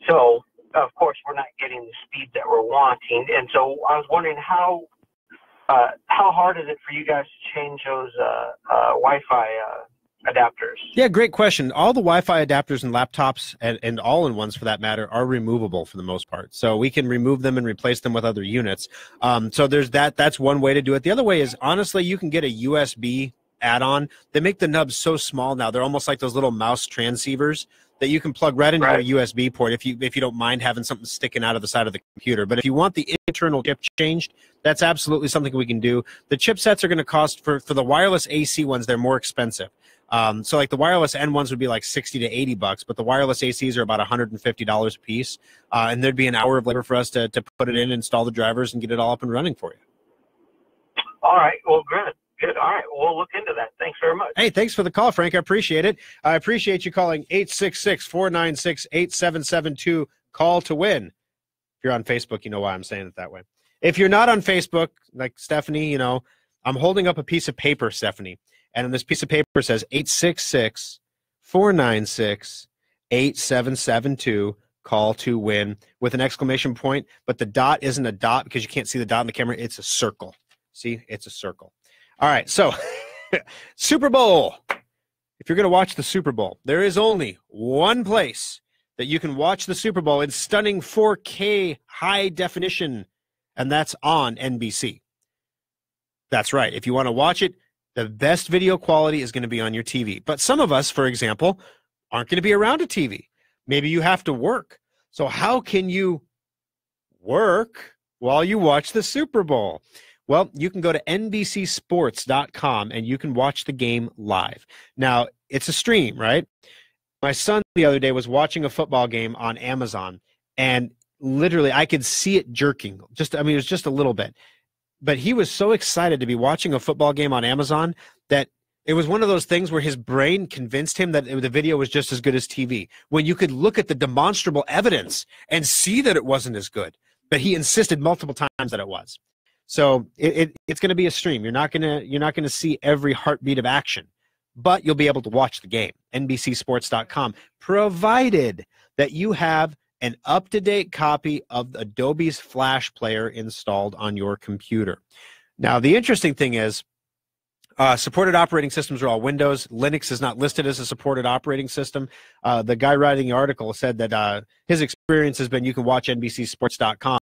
So of course we're not getting the speed that we're wanting, and so I was wondering how uh, how hard is it for you guys to change those uh, uh, Wi-Fi uh, adapters? Yeah, great question. All the Wi-Fi adapters and laptops and, and all-in-ones for that matter are removable for the most part. So we can remove them and replace them with other units. Um, so there's that. That's one way to do it. The other way is honestly, you can get a USB add-on. They make the nubs so small now; they're almost like those little mouse transceivers that you can plug right into Right. a USB port if you if you don't mind having something sticking out of the side of the computer. But if you want the internal chip changed, that's absolutely something we can do. The chipsets are going to cost for for the wireless AC ones, they're more expensive. Um, so like the wireless N ones would be like sixty to eighty bucks, but the wireless ACs are about one hundred and fifty dollars a piece, uh, and there'd be an hour of labor for us to to put it in, install the drivers, and get it all up and running for you. All right. Well, good. Good. All right. We'll look into that. Thanks very much. Hey, thanks for the call, Frank. I appreciate it. I appreciate you calling 866 496 8772. Call to win. If you're on Facebook, you know why I'm saying it that way. If you're not on Facebook, like Stephanie, you know, I'm holding up a piece of paper, Stephanie, and on this piece of paper says 866 496 8772. Call to win with an exclamation point, but the dot isn't a dot because you can't see the dot in the camera. It's a circle. See, it's a circle. All right, so (laughs) Super Bowl. If you're going to watch the Super Bowl, there is only one place that you can watch the Super Bowl in stunning 4K high definition, and that's on NBC. That's right. If you want to watch it, the best video quality is going to be on your TV. But some of us, for example, aren't going to be around a TV. Maybe you have to work. So, how can you work while you watch the Super Bowl? Well, you can go to NBCSports.com and you can watch the game live. Now, it's a stream, right? My son the other day was watching a football game on Amazon and literally I could see it jerking. Just I mean it was just a little bit. But he was so excited to be watching a football game on Amazon that it was one of those things where his brain convinced him that the video was just as good as TV. When you could look at the demonstrable evidence and see that it wasn't as good, but he insisted multiple times that it was. So it, it it's going to be a stream. You're not going to you're not going to see every heartbeat of action, but you'll be able to watch the game. NBCSports.com, provided that you have an up-to-date copy of Adobe's Flash Player installed on your computer. Now, the interesting thing is, Uh, supported operating systems are all Windows. Linux is not listed as a supported operating system. Uh, the guy writing the article said that uh, his experience has been you can watch NBCSports.com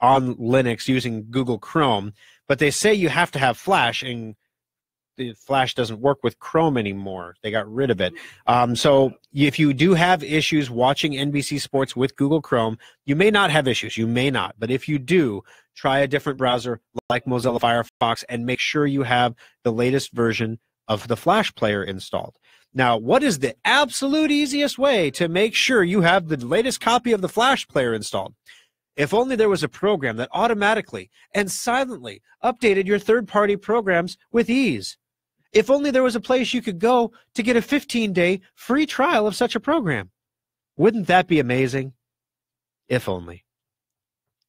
on Linux using Google Chrome, but they say you have to have Flash, and the Flash doesn't work with Chrome anymore. They got rid of it. Um, so if you do have issues watching NBC Sports with Google Chrome, you may not have issues. You may not, but if you do, try a different browser like Mozilla Firefox and make sure you have the latest version of the Flash player installed. Now, what is the absolute easiest way to make sure you have the latest copy of the Flash player installed? If only there was a program that automatically and silently updated your third party programs with ease. If only there was a place you could go to get a 15 day free trial of such a program. Wouldn't that be amazing? If only.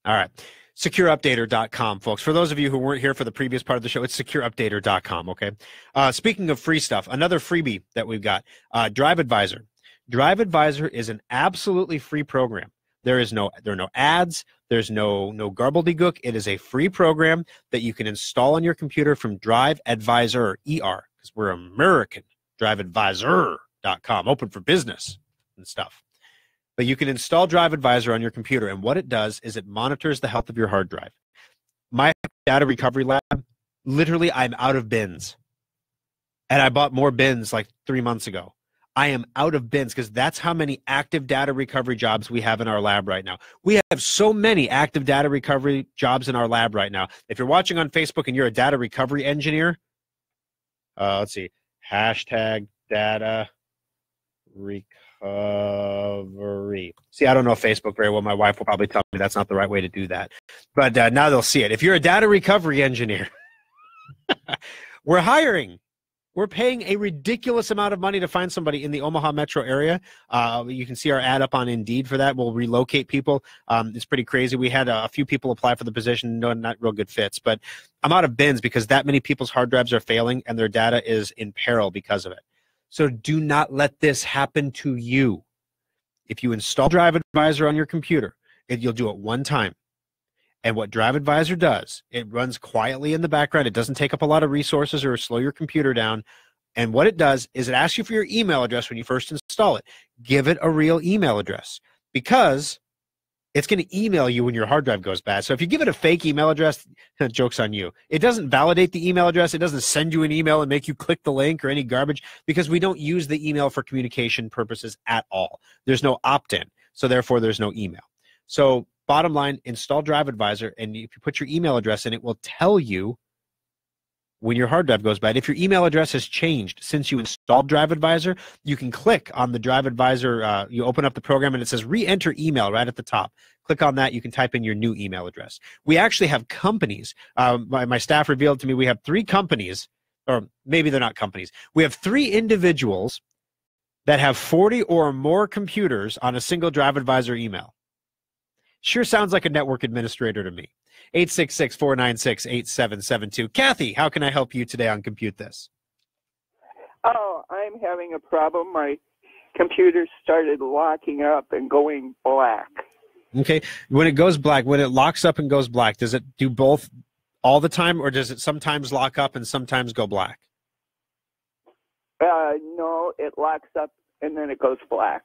All right. SecureUpdater.com, folks. For those of you who weren't here for the previous part of the show, it's SecureUpdater.com, okay? Uh, speaking of free stuff, another freebie that we've got uh, Drive Advisor. Drive Advisor is an absolutely free program. There is no there are no ads. There's no no gobbledygook. It is a free program that you can install on your computer from Drive Advisor ER because we're American. DriveAdvisor.com, open for business and stuff. But you can install Drive Advisor on your computer, and what it does is it monitors the health of your hard drive. My data recovery lab, literally, I'm out of bins, and I bought more bins like three months ago I am out of bins because that's how many active data recovery jobs we have in our lab right now. We have so many active data recovery jobs in our lab right now. If you're watching on Facebook and you're a data recovery engineer, uh, let's see, hashtag data recovery. See, I don't know Facebook very well. My wife will probably tell me that's not the right way to do that. But uh, now they'll see it. If you're a data recovery engineer, (laughs) we're hiring we're paying a ridiculous amount of money to find somebody in the Omaha metro area. Uh, you can see our ad up on Indeed for that. We'll relocate people. Um, it's pretty crazy. We had a, a, few people apply for the position, no, not real good fits. But I'm out of bins because that many people's hard drives are failing and their data is in peril because of it. So do not let this happen to you. If you install Drive Advisor on your computer, it, you'll do it one time. And what Drive Advisor does, it runs quietly in the background. It doesn't take up a lot of resources or slow your computer down. And what it does is it asks you for your email address when you first install it. Give it a real email address because it's going to email you when your hard drive goes bad. So if you give it a fake email address, (laughs) joke's on you. It doesn't validate the email address. It doesn't send you an email and make you click the link or any garbage because we don't use the email for communication purposes at all. There's no opt in. So therefore, there's no email. So Bottom line, install Drive Advisor, and if you put your email address in, it will tell you when your hard drive goes bad. If your email address has changed since you installed Drive Advisor, you can click on the Drive Advisor. Uh, you open up the program and it says re-enter email right at the top. Click on that. You can type in your new email address. We actually have companies. Um, my, my staff revealed to me we have three companies, or maybe they're not companies. We have three individuals that have 40 or more computers on a single Drive Advisor email. Sure sounds like a network administrator to me. 866 496 8772. Kathy, how can I help you today on Compute This? Oh, I'm having a problem. My computer started locking up and going black. Okay. When it goes black, when it locks up and goes black, does it do both all the time or does it sometimes lock up and sometimes go black? Uh, no, it locks up and then it goes black.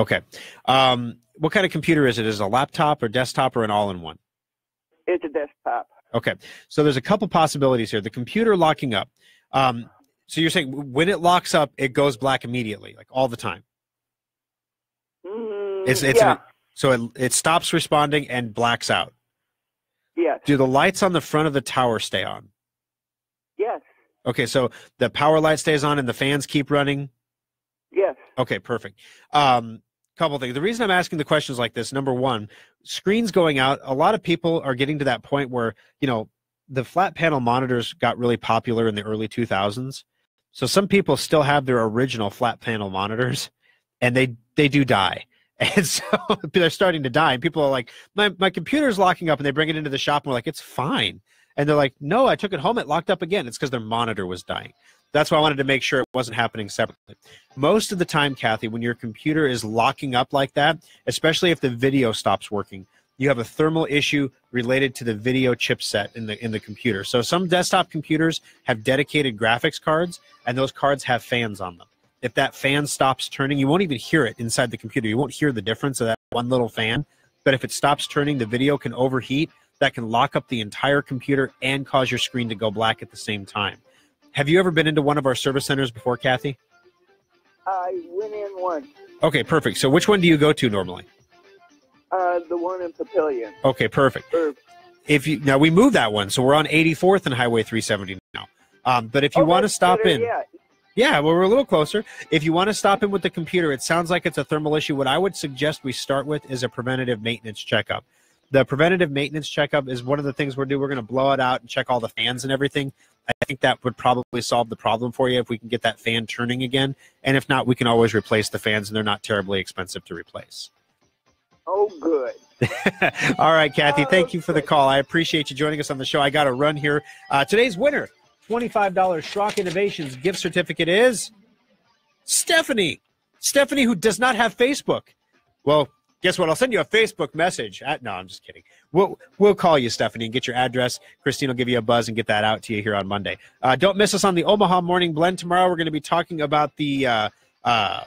Okay. Um, what kind of computer is it? Is it a laptop or desktop or an all-in-one? It's a desktop. Okay. So there's a couple possibilities here. The computer locking up. Um, so you're saying when it locks up, it goes black immediately, like all the time. Mm, it's it's yeah. an, so it it stops responding and blacks out. Yes. Do the lights on the front of the tower stay on? Yes. Okay, so the power light stays on and the fans keep running. Yes. Okay, perfect. Um, couple things. The reason I'm asking the questions like this, number one, screens going out. A lot of people are getting to that point where you know the flat panel monitors got really popular in the early 2000s. So some people still have their original flat panel monitors, and they they do die. (laughs) And so (laughs) they're starting to die. And people are like, my, my computer's locking up, and they bring it into the shop, and we're like, it's fine. And they're like, no, I took it home, it locked up again. It's because their monitor was dying. That's why I wanted to make sure it wasn't happening separately. Most of the time, Kathy, when your computer is locking up like that, especially if the video stops working, you have a thermal issue related to the video chipset in the in the computer. So some desktop computers have dedicated graphics cards, and those cards have fans on them. If that fan stops turning, you won't even hear it inside the computer. You won't hear the difference of that one little fan. But if it stops turning, the video can overheat. That can lock up the entire computer and cause your screen to go black at the same time. Have you ever been into one of our service centers before, Kathy? I went in once. Okay, perfect. So which one do you go to normally? Uh, the one in Papillion. Okay, perfect. Or, If you now we moved that one, so we're on 84th and Highway 370 now. Um, but if you Oh, want to stop better in, yet. yeah, well, we're a little closer. If you want to stop in with the computer, it sounds like it's a thermal issue. What I would suggest we start with is a preventative maintenance checkup. The preventative maintenance checkup is one of the things we're doing. We're going to blow it out and check all the fans and everything. I think that would probably solve the problem for you if we can get that fan turning again. And if not, we can always replace the fans, and they're not terribly expensive to replace. Oh, good. (laughs) All right, Kathy, thank you for the call. I appreciate you joining us on the show. I got to run here. Uh, today's winner, $25 Schrock Innovations gift certificate is Stephanie. Stephanie, who does not have Facebook. Well, guess what? I'll send you a Facebook message. At, no, I'm just kidding. We'll, we'll call you, Stephanie, and get your address. Christine will give you a buzz and get that out to you here on Monday. Uh, don't miss us on the Omaha Morning Blend tomorrow. We're going to be talking about the. Uh, uh,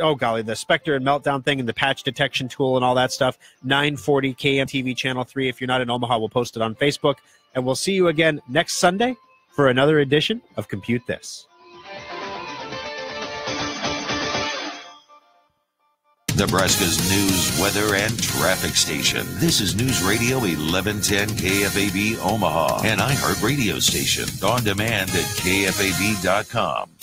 oh golly, the Spectre and Meltdown thing and the patch detection tool and all that stuff. 940 KMTV Channel 3. If you're not in Omaha, we'll post it on Facebook. And we'll see you again next Sunday for another edition of Compute This. Nebraska's news, weather, and traffic station. This is News Radio 1110 KFAB Omaha, an iHeart radio station. On demand at KFAB.com.